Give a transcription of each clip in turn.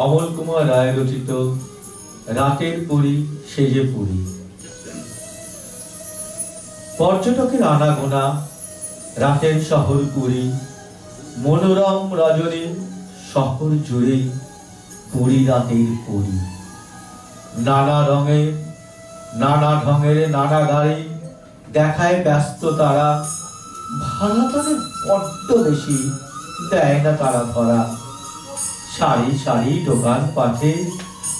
কমল কুমার রায় রচিত রাতের পুরী সেজে পুরী। পর্যটকের আনাগোনা, রাতের শহর পুরী, মনোরম রজনী শহর জুড়ে পুরী রাতের পুরী। নানা রঙের নানা ঢঙের নানা গাড়ি দেখায় ব্যস্ত তারা, ভাড়া বড্ড বেশি, দেয় না তারা ধরা সারি সারি দোকান পাঠে।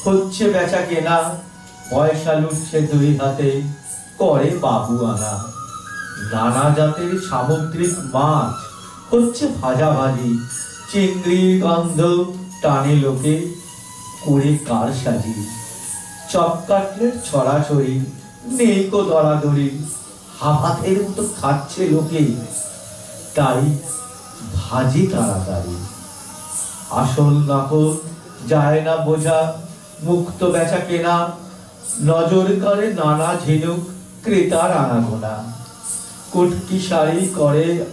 হচ্ছে বেচা কেনা, পয়সা লুটছে দুই হাতে, করে বাবু আনা। নানা জাতের সামুদ্রিক মাছ, হচ্ছে ভাজা ভাজি চিংড়ি গন্ধ টানে লোকে করে কার সাজি। চপ কাটলেট ছড়াছড়ি, নেই কো দরাদরি। হাফাতের মতো খাচ্ছে লোকে, তাই ভাজি তাড়াতাড়ি। আসল নকল যায় না বোঝা, মুক্ত বেচা কেনা, নজর করে নানা ঝিনুক ক্রেতার আনাগোনা কুটকি শাড়ি করে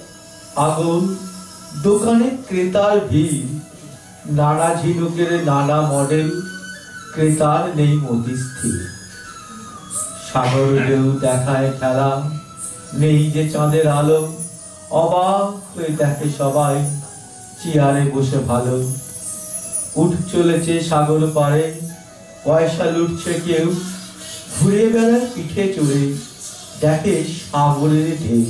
আগুন, দোকানে ক্রেতার ভিড়। নানা ঝিনুকের নানা মডেল, ক্রেতার নেই মতি স্থির। সাগর ঢেউ দেখায় খেলা, নেই যে চাঁদের আলো, অবাক হয়ে দেখে সবাই। চেয়ারে বসে ভালো। উঠ চলেছে সাগর পারে পয়সা লুটছে কেউ। ঘুরে বেড়ায় পিঠে চড়ে, দেখে সাগরের ঢেউ।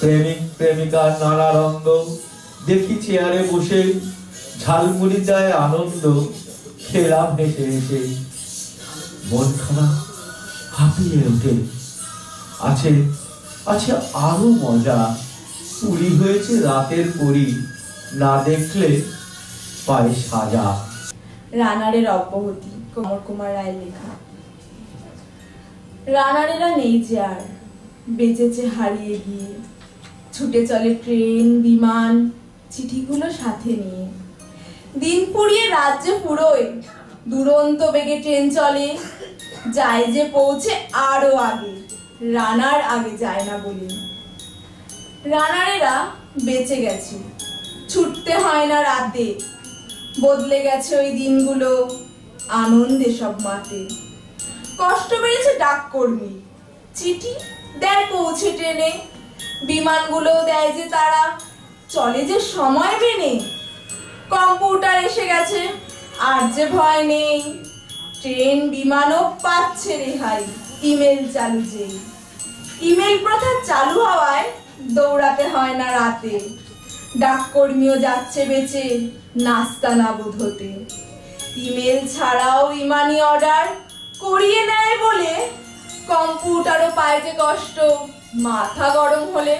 প্রেমিক, প্রেমিকার নানা রঙ্গ, দেখি চেয়ারে বসে ঝালমুড়ি দেয় আনন্দ খেলাম হেসে হেসে মন খারাপ হাঁপিয়ে ওঠে। আছে আছে আরও মজা। পুরী হয়েছে রাতের পুরী। না দেখলে পায়ে সাজা। রানারের অব্যাহতি কমল কুমার রায়ের লেখা। রানারেরা নেই যে আর, বেঁচেছে হারিয়ে গিয়ে। ছুটে চলে ট্রেন, বিমান, চিঠিগুলো সাথে নিয়ে। দিন পুড়িয়ে রাজ্য পুরোয় দুরন্ত বেগে ট্রেন চলে। যায় যে পৌঁছে আরও আগে, রানার আগে যায় না বলে। রানারেরা বেঁচে গেছে। ছুটতে হয় না রাতে। বদলে গেছে ওই দিনগুলো, আনন্দে সব মাতে কষ্ট বেড়েছে ডাক কর্মী চিঠি দেয় পৌঁছে ট্রেনে বিমানগুলো দেয় যে তারা। চলে যে সময় মেনে। কম্পিউটার এসে গেছে, আর যে ভয় নেই। ট্রেন বিমানও পাচ্ছে রেহাই, ইমেল চালু যে ইমেল প্রথা চালু হওয়ায় দৌড়াতে হয় না রাতে। ডাককর্মীও যাচ্ছে বেঁচে, নাস্তা না বোধ হতে ইমেল ছাড়াও ইমানি অর্ডার করিয়ে নেয় বলে কম্পিউটারও পায় যে কষ্ট, মাথা গরম হলে